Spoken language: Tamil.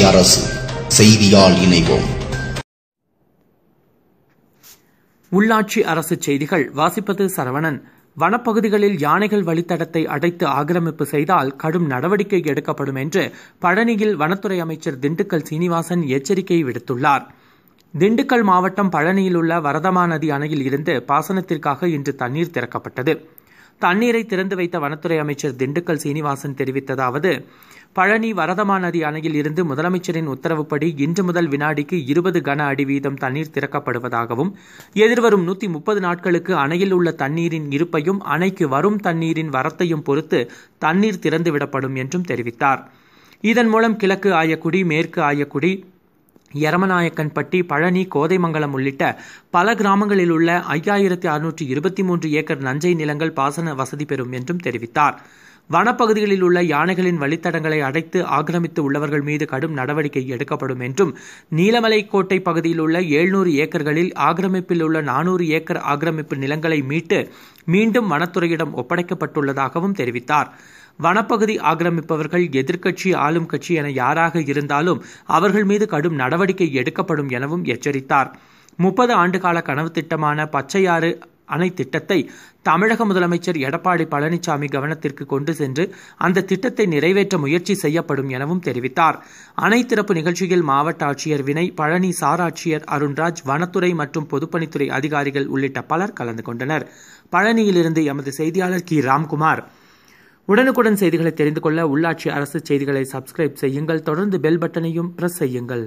உள்ளாட்சி அரசு செய்தியால் இணைவோம். உள்ளாட்சி அரசு செய்திகள். வாசிப்பது சரவணன். வனப்பகுதிகளில் யானைகள் வழித்தடத்தை அடைத்து ஆக்கிரமிப்பு செய்தால் கடும் நடவடிக்கை எடுக்கப்படும் என்று பழனியில் வனத்துறை அமைச்சர் திண்டுக்கல் சீனிவாசன் எச்சரிக்கை விடுத்துள்ளார். திண்டுக்கல் மாவட்டம் பழனியில் உள்ள வரதமா நதி அணையில் இருந்து பாசனத்திற்காக இன்று தண்ணீர் திறக்கப்பட்டது. தண்ணீரை திறந்து வைத்த வனத்துறை அமைச்சர் திண்டுக்கல் சீனிவாசன் தெரிவித்ததாவது பழனி வரதமா நதி அணையில் இருந்து முதலமைச்சரின் உத்தரவுப்படி இன்று முதல் வினாடிக்கு இருபது கன அடி வீதம் தண்ணீர் திறக்கப்படுவதாகவும் எதிர்வரும் நூத்தி முப்பது நாட்களுக்கு அணையில் உள்ள தண்ணீரின் இருப்பையும் அணைக்கு வரும் தண்ணீரின் வரத்தையும் பொறுத்து தண்ணீர் திறந்துவிடப்படும் என்றும் தெரிவித்தார். இதன் மூலம் கிழக்கு ஆயக்குடி மேற்கு ஆயக்குடி எரமநாயக்கன்பட்டி பழனி கோதைமங்கலம் உள்ளிட்ட பல கிராமங்களில் உள்ள ஐயாயிரத்தி அறுநூற்றி இருபத்தி மூன்று ஏக்கர் நஞ்சை நிலங்கள் பாசன வசதி பெறும் என்றும் தெரிவித்தார். வனப்பகுதிகளில் உள்ள யானைகளின் வழித்தடங்களை அடைத்து ஆக்கிரமித்து உள்ளவர்கள் மீது கடும் நடவடிக்கை எடுக்கப்படும் என்றும் நீலமலை கோட்டை பகுதியில் உள்ள எழுநூறு ஏக்கர்களில் ஆக்கிரமிப்பில் உள்ள நானூறு ஏக்கர் ஆக்கிரமிப்பு நிலங்களை மீட்டு மீண்டும் வனத்துறையிடம் ஒப்படைக்கப்பட்டுள்ளதாகவும் தெரிவித்தார். வனப்பகுதி ஆக்கிரமிப்பவர்கள் எதிர்க்கட்சி ஆளும் கட்சி என யாராக இருந்தாலும் அவர்கள் மீது கடும் நடவடிக்கை எடுக்கப்படும் எனவும் எச்சரித்தார். முப்பது ஆண்டுகால கனவு திட்டமான பச்சையாறு அணை திட்டத்தை தமிழக முதலமைச்சர் எடப்பாடி பழனிசாமி கவனத்திற்கு கொண்டு சென்று அந்த திட்டத்தை நிறைவேற்ற முயற்சி செய்யப்படும் எனவும் தெரிவித்தார். அணை திறப்பு நிகழ்ச்சியில் மாவட்ட ஆட்சியர் வினை பழனி சாராட்சியர் அருண்ராஜ் வனத்துறை மற்றும் பொதுப்பணித்துறை அதிகாரிகள் உள்ளிட்ட பலர் கலந்து கொண்டனர். பழனியிலிருந்து எமது செய்தியாளர் கி. ராம்குமார். உடனுக்குடன் செய்திகளை தெரிந்து கொள்ள உள்ளாட்சி அரசு செய்திகளை சப்ஸ்கிரைப் செய்யுங்கள். தொடர்ந்து பெல் பட்டனையும் பிரஸ் செய்யுங்கள்.